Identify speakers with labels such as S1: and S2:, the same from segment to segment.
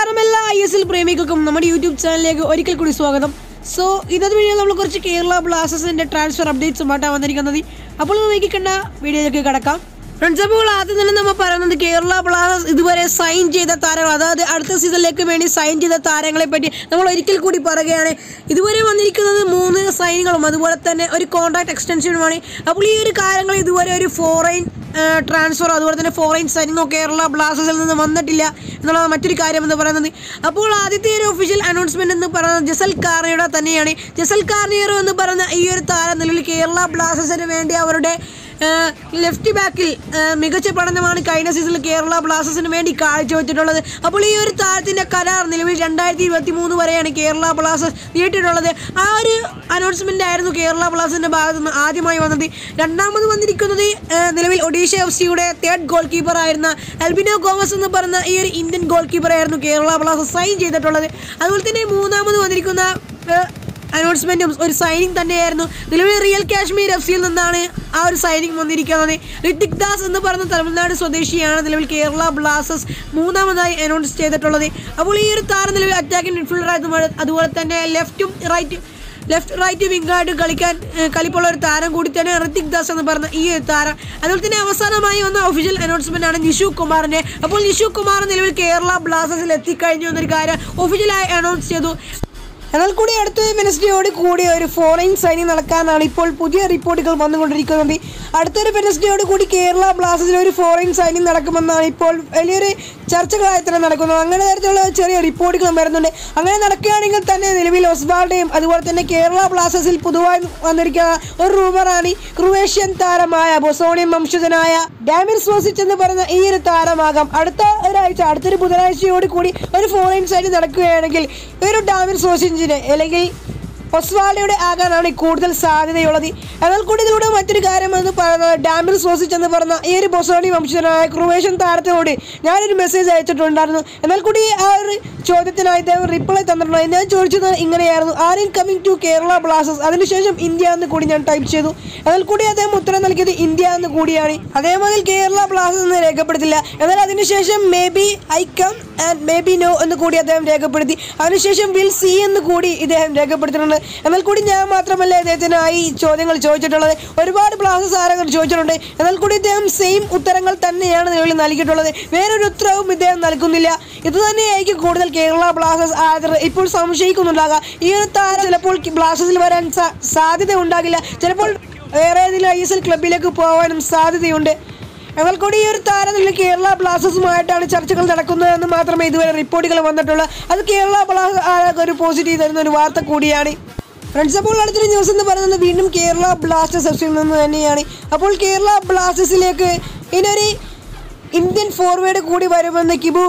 S1: നമസ്കാരം എല്ലാ I S L പ്രേമികൾക്കും നമ്മുടെ യൂട്യൂബ് ചാനലിലേക്ക് ഒരിക്കൽ കൂടി സ്വാഗതം. സോ ഇന്നത്തെ വീഡിയോ നമ്മൾ കുറച്ച് കേരള ബ്ലാസ്റ്റേഴ്സിന്റെ ട്രാൻസ്ഫർ അപ്ഡേറ്റ്സുമായിട്ടാണ് വന്നിരിക്കുന്നത്. അപ്പോൾ നോക്കിക്കണ്ട വീഡിയോയിലേക്ക് കിടക്കാം. അപ്പോൾ ആദ്യം തന്നെ നമ്മൾ പറയുന്നത് കേരള ബ്ലാസ്റ്റേഴ്സ് ഇതുവരെ സൈൻ ചെയ്ത താരങ്ങൾ അതായത് അടുത്ത സീസണിലേക്ക് വേണ്ടി സൈൻ ചെയ്ത താരങ്ങളെ പറ്റി നമ്മൾ ഒരിക്കൽ കൂടി പറയുകയാണ്. ഇതുവരെ വന്നിരിക്കുന്നത് മൂന്ന് സൈനുകളും അതുപോലെ തന്നെ ഒരു കോൺട്രാക്ട് എക്സ്റ്റൻഷനുമാണ് അപ്പോൾ ഈ ഒരു കാര്യങ്ങൾ ഇതുവരെ ഒരു ഫോറൈൻ ട്രാൻസ്ഫർ അതുപോലെ തന്നെ ഫോറിൻ സൈനിങ്ങോ കേരള ബ്ലാസ്റ്റേഴ്സിൽ നിന്ന് വന്നിട്ടില്ല എന്നുള്ള മറ്റൊരു കാര്യം എന്ന് പറയുന്നത്. അപ്പോൾ ആദ്യത്തെ ഒരു ഒഫീഷ്യൽ അനൗൺസ്മെന്റ് എന്ന് പറയുന്നത് ജസൽ കാർണിയുടെ തന്നെയാണ്. ജസൽ കാർണിയർ എന്ന് പറയുന്ന ഈ ഒരു താരം നിലവിൽ കേരള ബ്ലാസ്റ്റേഴ്സിന് വേണ്ടി അവരുടെ ലെഫ്റ്റ് ബാക്കിൽ മികച്ച പഠനമാണ് കഴിഞ്ഞ സീസണിൽ കേരള ബ്ലാസ്റ്റേഴ്സിന് വേണ്ടി കാഴ്ചവെച്ചിട്ടുള്ളത്. അപ്പോൾ ഈ ഒരു താരത്തിന്റെ കരാർ നിലവിൽ രണ്ടായിരത്തി ഇരുപത്തി മൂന്ന് വരെയാണ് കേരള ബ്ലാസ്റ്റേഴ്സ് നീട്ടിയിട്ടുള്ളത് ആ ഒരു അനൗൺസ്മെന്റ് ആയിരുന്നു കേരള ബ്ലാസ്റ്റേഴ്സിന്റെ ഭാഗത്ത് നിന്ന് ആദ്യമായി വന്നത്. രണ്ടാമത് വന്നിരിക്കുന്നത് നിലവിൽ ഒഡീഷ എഫ് സിയുടെ തേർഡ് ഗോൾ കീപ്പർ ആയിരുന്ന അൽബിനോ ഗോമസ് എന്ന് പറഞ്ഞ ഈ ഒരു ഇന്ത്യൻ ഗോൾ കീപ്പറായിരുന്നു കേരള ബ്ലാസ്റ്റേഴ്സ് സൈൻ ചെയ്തിട്ടുള്ളത്. അതുപോലെ തന്നെ മൂന്നാമത് വന്നിരിക്കുന്ന ആ, അനൗൺസ്മെന്റും ഒരു സൈനിങ് തന്നെയായിരുന്നു. നിലവിൽ റിയൽ കാശ്മീർ എഫ് സിയിൽ നിന്നാണ് ആ ഒരു സൈനിങ് വന്നിരിക്കുന്നത്. ഋതിക് ദാസ് എന്ന് പറഞ്ഞ തമിഴ്നാട് സ്വദേശിയാണ് നിലവിൽ കേരള ബ്ലാസ്റ്റേഴ്സ് മൂന്നാമതായി അനൗൺസ് ചെയ്തിട്ടുള്ളത്. അപ്പോൾ ഈ ഒരു താരം നിലവിൽ അറ്റാക്കിംഗ് മിഡ്ഫീൽഡർ ആയിരുന്നു അതുപോലെ തന്നെ ലെഫ്റ്റും റൈറ്റും ലെഫ്റ്റ് റൈറ്റ് വിങ്ങായിട്ട് കളിക്കാൻ കളിപ്പുള്ള ഒരു താരം കൂടി തന്നെ ഋതിക് ദാസ് എന്ന് പറഞ്ഞ ഈ ഒരു താരം. അതുപോലെ തന്നെ അവസാനമായി വന്ന ഒഫീഷ്യൽ അനൗൺസ്മെന്റ് ആണ് നിഷു കുമാറിന്റെ. അപ്പോൾ നിഷു കുമാർ നിലവിൽ കേരള ബ്ലാസ്റ്റേഴ്സിൽ എത്തിക്കഴിഞ്ഞു എന്നൊരു കാര്യം ഒഫീഷ്യലായി അനൗൺസ് ചെയ്തു. എന്നാൽ കൂടി അടുത്ത വെനസ്ഡേയോട് കൂടി ഒരു ഫോറിൻ സൈനി നടക്കാനാണ് ഇപ്പോൾ പുതിയ റിപ്പോർട്ടുകൾ വന്നുകൊണ്ടിരിക്കുന്നത് അടുത്തൊരു വെനസ്ഡേയോട് കൂടി കേരള ബ്ലാസ്റ്റേഴ്സിൽ ഒരു ഫോറിൻ സൈനി നടക്കുമെന്നാണ് ഇപ്പോൾ വലിയൊരു ചർച്ചകളായി തന്നെ നടക്കുന്നത് അങ്ങനെ തരത്തിലുള്ള ചെറിയ റിപ്പോർട്ടുകളും വരുന്നുണ്ട്. അങ്ങനെ നടക്കുകയാണെങ്കിൽ തന്നെ നിലവിൽ ഒസ്ബാളുടെയും അതുപോലെ തന്നെ കേരള ബ്ലാസ്റ്റേഴ്സിൽ പുതുവായി വന്നിരിക്കുന്ന ഒരു റൂമറാണ് ക്രൊയേഷ്യൻ താരമായ ബൊസോണിയൻ വംശജനായ ഡാമിർ സോസിച്ച് എന്ന് പറയുന്ന ഈ ഒരു താരമാകാം. അടുത്ത ഒരാഴ്ച അടുത്തൊരു ബുധനാഴ്ചയോട് കൂടി ഒരു ഫോറിൻ സൈനി നടക്കുകയാണെങ്കിൽ ഒരു ഡാമിർ புரிஞ்சுட்டேன் இலங்கை ഒസ്വാലയുടെ ആകാനാണ് കൂടുതൽ സാധ്യതയുള്ളത്. എന്നാൽ കൂടി ഇതിലൂടെ മറ്റൊരു കാര്യം എന്ന് പറയുന്നത് ഡാമിൽ സോസിച്ച് എന്ന് പറഞ്ഞ ഈ ഒരു ബൊസോണി വംശജനായ ക്രൊവേഷ്യൻ താരത്തോട് ഞാനൊരു മെസ്സേജ് അയച്ചിട്ടുണ്ടായിരുന്നു. എന്നാൽ കൂടി ആ ഒരു ചോദ്യത്തിനായി അദ്ദേഹം റിപ്ലൈ തന്നിട്ടുണ്ടായി. ഞാൻ ചോദിച്ചത് ഇങ്ങനെയായിരുന്നു. Are in coming to Kerala Blasters അതിനുശേഷം ഇന്ത്യ എന്ന് കൂടി ഞാൻ ടൈപ്പ് ചെയ്തു. എന്നാൽ കൂടി അദ്ദേഹം ഉത്തരം നൽകിയത് ഇന്ത്യ എന്ന് കൂടിയാണ്. അതേമാതിരി കേരള ബ്ലാസ്റ്റേഴ്സ് എന്ന് രേഖപ്പെടുത്തില്ല. എന്നാൽ അതിനുശേഷം maybe I come and maybe no എന്ന് കൂടി അദ്ദേഹം രേഖപ്പെടുത്തി. അതിനുശേഷം വിൽ സി എന്ന് കൂടി ഇദ്ദേഹം രേഖപ്പെടുത്തിയിട്ടുണ്ട്. എന്നാൽ കൂടി ഞാൻ മാത്രമല്ല ഇദ്ദേഹത്തിനായി ചോദ്യങ്ങൾ ചോദിച്ചിട്ടുള്ളത്. ഒരുപാട് ബ്ലാസസ് താരങ്ങൾ ചോദിച്ചിട്ടുണ്ട്. എന്നാൽ കൂടി ഇദ്ദേഹം സെയിം ഉത്തരങ്ങൾ തന്നെയാണ് നിലവിൽ നൽകിയിട്ടുള്ളത്. വേറൊരു ഉത്തരവും ഇദ്ദേഹം നൽകുന്നില്ല. ഇത് തന്നെയായിരിക്കും കൂടുതൽ കേരള ബ്ലാസസ് ആദർ ഇപ്പോൾ സംശയിക്കുന്നുണ്ടാകാം. ഈ ഒരു താരം ചിലപ്പോൾ ബ്ലാസസിൽ വരാൻ സാധ്യത ഉണ്ടാകില്ല ചിലപ്പോൾ വേറെ ഏതെങ്കിലും ഐ എസ് എൽ ക്ലബിലേക്ക് പോകാനും സാധ്യതയുണ്ട്. എന്നാൽ കൂടി ഈ ഒരു താരനില കേരള ബ്ലാസ്റ്റേഴ്സുമായിട്ടാണ് ചർച്ചകൾ നടക്കുന്നതെന്ന് മാത്രമേ ഇതുവരെ റിപ്പോർട്ടുകൾ വന്നിട്ടുള്ളൂ. അത് കേരള ബ്ലാസ്റ്റേഴ്സ് ഒരു പോസിറ്റീവ് തരുന്ന ഒരു വാർത്ത കൂടിയാണ്. ഫ്രണ്ട്സ് അപ്പോൾ അടുത്തൊരു ന്യൂസ് എന്ന് പറയുന്നത് വീണ്ടും കേരള ബ്ലാസ്റ്റേഴ്സ് എഫ് സിയിൽ നിന്ന് തന്നെയാണ്. അപ്പോൾ കേരള ബ്ലാസ്റ്റേഴ്സിലേക്ക് ഇനൊരു ഇന്ത്യൻ ഫോർവേഡ് കൂടി വരുമെന്ന് കിബു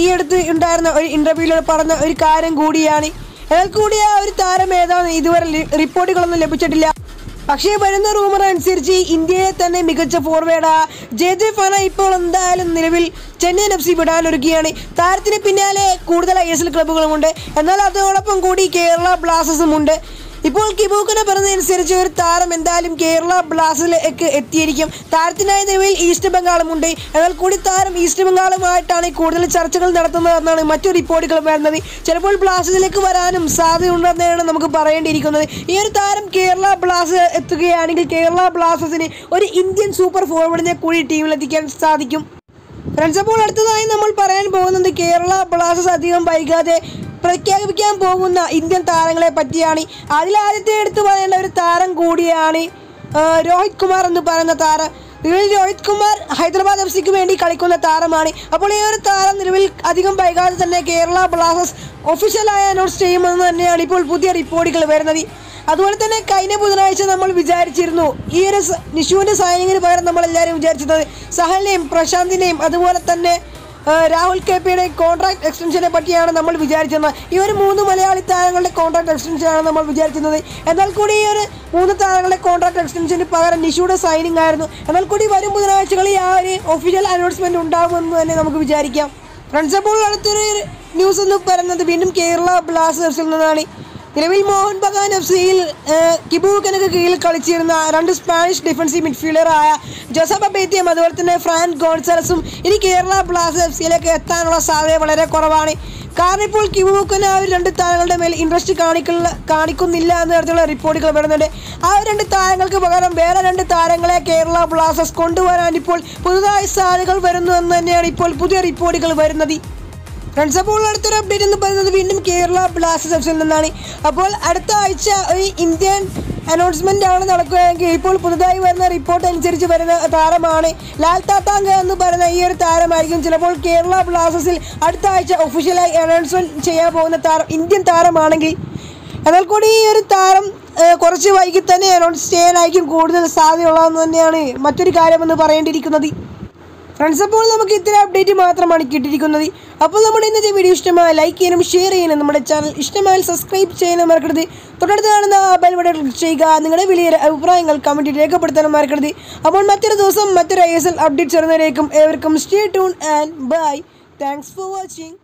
S1: ഈ അടുത്ത് ഉണ്ടായിരുന്ന ഒരു ഇന്റർവ്യൂവിൽ പറഞ്ഞ ഒരു കാര്യം കൂടിയാണ്. എന്നാൽ കൂടി ആ ഒരു താരം ഏതാണ് ഇതുവരെ റിപ്പോർട്ടുകളൊന്നും ലഭിച്ചിട്ടില്ല. പക്ഷേ വരുന്ന റൂമർ അനുസരിച്ച് ഇന്ത്യയെ തന്നെ മികച്ച ഫോർവേഡ് ജയദേവ് ഫാന ഇപ്പോൾ എന്തായാലും നിലവിൽ ചെന്നൈയിൻ എഫ് സി വിടാനൊരുക്കുകയാണ്. താരത്തിന് പിന്നാലെ കൂടുതൽ ഐ എസ് എൽ ക്ലബ്ബുകളുമുണ്ട് എന്നാൽ അതോടൊപ്പം കൂടി കേരള ബ്ലാസ്റ്റേഴ്സും ഉണ്ട് ഇപ്പോൾ കിബൂക്കന പറഞ്ഞതനുസരിച്ച് ഒരു താരം എന്തായാലും കേരള ബ്ലാസ്റ്റിലേക്ക് എത്തിയിരിക്കും. താരത്തിനായി നിലവിൽ ഈസ്റ്റ് ബംഗാളും ഉണ്ട്. എന്നാൽ കൂടി താരം ഈസ്റ്റ് ബംഗാളുമായിട്ടാണ് കൂടുതൽ ചർച്ചകൾ നടത്തുന്നത് എന്നാണ് മറ്റു റിപ്പോർട്ടുകൾ വരുന്നത്. ചിലപ്പോൾ ബ്ലാസ്റ്റിലേക്ക് വരാനും സാധ്യതയുണ്ടെന്നാണ് നമുക്ക് പറയേണ്ടിയിരിക്കുന്നത്. ഈ ഒരു താരം കേരള ബ്ലാസ്റ്റ് എത്തുകയാണെങ്കിൽ കേരള ബ്ലാസ്റ്റേഴ്സിന് ഒരു ഇന്ത്യൻ സൂപ്പർ ഫോർവേഡിനെ കൂടി ടീമിലെത്തിക്കാൻ സാധിക്കും. ഫ്രണ്ട്സ് അപ്പോൾ അടുത്തതായി നമ്മൾ പറയാൻ പോകുന്നത് കേരള ബ്ലാസ്റ്റേഴ്സ് അധികം വൈകാതെ പ്രഖ്യാപിക്കാൻ പോകുന്ന ഇന്ത്യൻ താരങ്ങളെ പറ്റിയാണ് അതിലാദ്യത്തെ എടുത്തു പറയേണ്ട ഒരു താരം കൂടിയാണ് രോഹിത് കുമാർ എന്ന് പറയുന്ന താരം. നിലവിൽ രോഹിത് കുമാർ ഹൈദരാബാദ് എഫ് സിക്ക് വേണ്ടി കളിക്കുന്ന താരമാണ്. അപ്പോൾ ഈ ഒരു താരം നിലവിൽ അധികം വൈകാതെ തന്നെ കേരള ബ്ലാസ്റ്റേഴ്സ് ഒഫീഷ്യലായി അനൗൺസ് ചെയ്യുമെന്ന് തന്നെയാണ് ഇപ്പോൾ പുതിയ റിപ്പോർട്ടുകൾ വരുന്നത്. അതുപോലെ തന്നെ കഴിഞ്ഞ ബുധനാഴ്ച നമ്മൾ വിചാരിച്ചിരുന്നു ഈ ഒരു നിഷുവിന്റെ സൈനിങ്ങിന് പകരം നമ്മൾ എല്ലാവരും വിചാരിച്ചത് സഹലിനെയും പ്രശാന്തിനെയും അതുപോലെ തന്നെ രാഹുൽ കെ പിയുടെ കോൺട്രാക്ട് എക്സ്റ്റൻഷനെ പറ്റിയാണ് നമ്മൾ വിചാരിച്ചത് ഈ ഒരു മൂന്ന് മലയാളി താരങ്ങളുടെ കോൺട്രാക്ട് എക്സ്റ്റൻഷനാണ് നമ്മൾ വിചാരിച്ചിരുന്നത്. എന്നാൽ കൂടി ഈ ഒരു മൂന്ന് താരങ്ങളുടെ കോൺട്രാക്ട് എക്സ്റ്റൻഷന് പകരം നിഷുയുടെ സൈനിങ് ആയിരുന്നു. എന്നാൽ കൂടി വരും ബുധനാഴ്ചകളിൽ ആ ഒരു ഒഫീഷ്യൽ അനൗൺസ്മെന്റ് ഉണ്ടാകുമെന്ന് തന്നെ നമുക്ക് വിചാരിക്കാം. ഫ്രണ്ട്സ് അപ്പോൾ അടുത്തൊരു ന്യൂസ് എന്ന് പറയുന്നത് വീണ്ടും കേരള ബ്ലാസ്റ്റേഴ്സിൽ നിന്നാണ്. നിലവിൽ മോഹൻ ബഗാൻ എഫ് സിയിൽ കിബൂക്കനക്ക് കീഴിൽ കളിച്ചിരുന്ന രണ്ട് സ്പാനിഷ് ഡിഫൻസീവ് മിഡ്ഫീൽഡറായ ജോസബ ബേത്തിയും അതുപോലെ തന്നെ ഫ്രാൻ ഗോൺസലസും ഇനി കേരള ബ്ലാസ്റ്റേഴ്സ് എഫ് സിയിലേക്ക് എത്താനുള്ള സാധ്യത വളരെ കുറവാണ്. കാരണം ഇപ്പോൾ കിബുക്കന ആ ഒരു രണ്ട് താരങ്ങളുടെ മേൽ ഇൻട്രസ്റ്റ് കാണിക്കുന്ന കാണിക്കുന്നില്ല എന്ന തരത്തിലുള്ള റിപ്പോർട്ടുകൾ വരുന്നുണ്ട്. ആ രണ്ട് താരങ്ങൾക്ക് പകരം വേറെ രണ്ട് താരങ്ങളെ കേരള ബ്ലാസ്റ്റേഴ്സ് കൊണ്ടുവരാൻ ഇപ്പോൾ പുതുതായി സാധ്യതകൾ വരുന്നു എന്ന് തന്നെയാണ് ഇപ്പോൾ പുതിയ റിപ്പോർട്ടുകൾ വരുന്നത്. ഫ്രണ്ട്സ് അപ്പോൾ അടുത്തൊരു അപ്ഡേറ്റ് എന്ന് പറയുന്നത് വീണ്ടും കേരള ബ്ലാസ്റ്റേഴ്സ് എഫ്സിൽ നിന്നാണ് അപ്പോൾ അടുത്ത ആഴ്ച ഒരു ഇന്ത്യൻ അനൗൺസ്മെന്റ് ആണ് നടക്കുകയെങ്കിൽ ഇപ്പോൾ പുതുതായി വരുന്ന റിപ്പോർട്ട് അനുസരിച്ച് വരുന്ന താരമാണ് ലാൽ താത്താങ്ക എന്ന് പറയുന്ന ഈ ഒരു താരമായിരിക്കും. ചിലപ്പോൾ കേരള ബ്ലാസ്റ്റേഴ്സിൽ അടുത്ത ആഴ്ച ഒഫീഷ്യലായി അനൗൺസ്മെന്റ് ചെയ്യാൻ പോകുന്ന താരം ഇന്ത്യൻ താരമാണെങ്കിൽ. എന്നാൽ കൂടി ഈ ഒരു താരം കുറച്ച് വൈകി തന്നെ അനൗൺസ് ചെയ്യാനായിരിക്കും കൂടുതൽ സാധ്യതയുള്ളതെന്ന് തന്നെയാണ് മറ്റൊരു കാര്യമെന്ന് പറയേണ്ടിയിരിക്കുന്നത്. ഫ്രണ്ട്സ് അപ്പോൾ നമുക്ക് ഇത്ര അപ്ഡേറ്റ് മാത്രമാണ് കിട്ടിയിരിക്കുന്നത്. അപ്പോൾ നമ്മുടെ ഇന്നത്തെ വീഡിയോ ഇഷ്ടമായ ലൈക്ക് ചെയ്യാനും ഷെയർ ചെയ്യാനും നമ്മുടെ ചാനൽ ഇഷ്ടമായാൽ സബ്സ്ക്രൈബ് ചെയ്യാനും മറക്കരുത്. തുടർന്ന് കാണുന്ന ആ ബെൽ ബട്ടൺ ക്ലിക്ക് ചെയ്യുക. നിങ്ങളുടെ വലിയ അഭിപ്രായങ്ങൾ കമന്റിൽ രേഖപ്പെടുത്താനും മറക്കരുത്. അപ്പോൾ മറ്റൊരു ദിവസം മറ്റൊരു ഐ എസ് എൽ അപ്ഡേറ്റ്സ് വരുന്നവരേക്കും ഏവർക്കും stay tune and bye thanks for watching